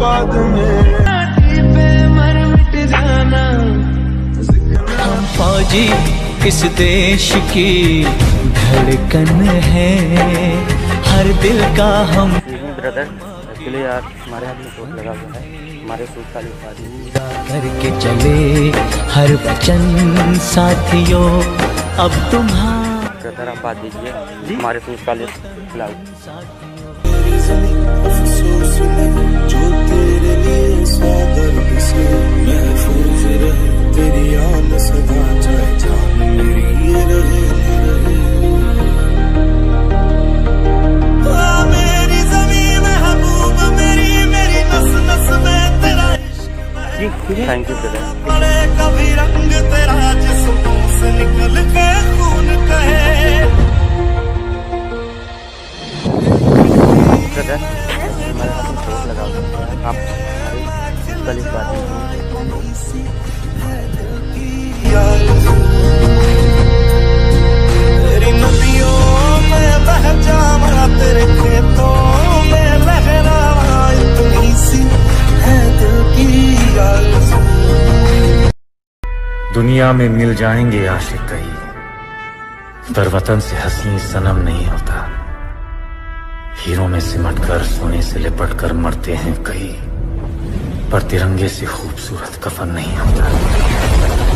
बाद में। फौजी किस देश की धड़कन है। हर दिल का हम ब्रदर एक्चुअली यार हमारे हाथ में चोट लगा हुआ है। हमारे सूट का के चले हर वचन साथियों अब तुम्हारा ब्रदर आप बात दीजिए। हमारे सूट का फ़िलहाल के थैंक यू ब्रदर हमारे हाथ में चोट लगा हुआ है। आप सूट का दुनिया में मिल जाएँगे आशिक कई। पर वतन से हसी सनम नहीं होता। हीरो में सिमट कर सोने से लिपट कर मरते हैं कई। पर तिरंगे से खूबसूरत कफन नहीं होता।